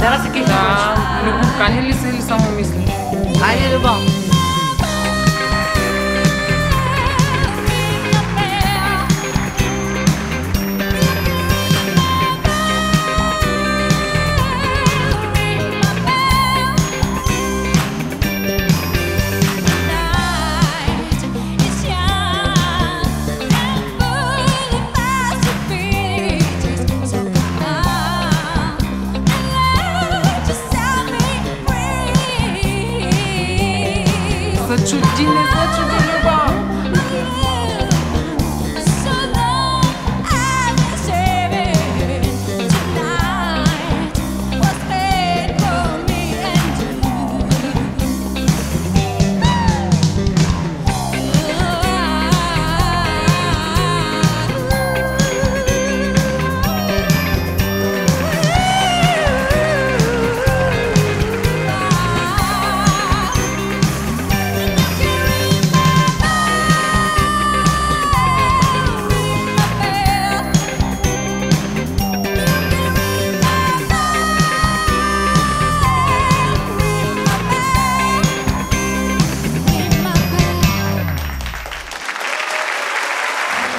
Teraz ik ga nu kan je lezen lezen om misli. Ayo bang. Dzień z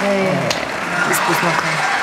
É. é.